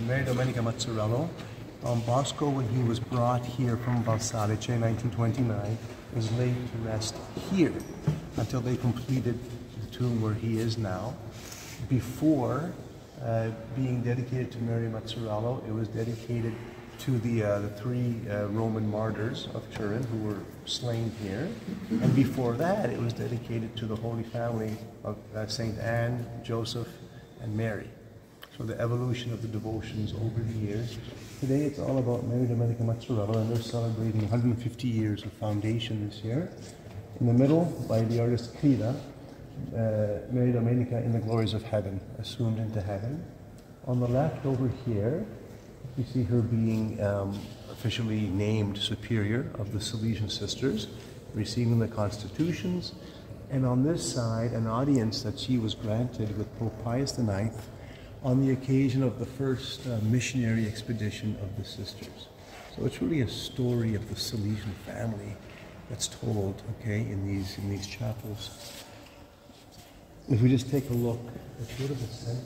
and Mary Domenica Mazzarello. Um, Bosco, when he was brought here from Valsalice in 1929, was laid to rest here until they completed the tomb where he is now. Before uh, being dedicated to Mary Mazzarello, it was dedicated to the, uh, the three uh, Roman martyrs of Turin who were slain here. And before that, it was dedicated to the Holy Family of uh, Saint Anne, Joseph, and Mary. So the evolution of the devotions over the years. Today it's all about Mary Domenica Mazzarello, and they're celebrating 150 years of foundation this year. In the middle, by the artist Crida, uh, Mary Domenica in the glories of heaven, assumed into heaven. On the left over here, you see her being um, officially named superior of the Salesian sisters, receiving the constitutions. And on this side, an audience that she was granted with Pope Pius IX on the occasion of the first uh, missionary expedition of the sisters. So it's really a story of the Salesian family that's told, okay, in these in these chapels. If we just take a look, you go to the center,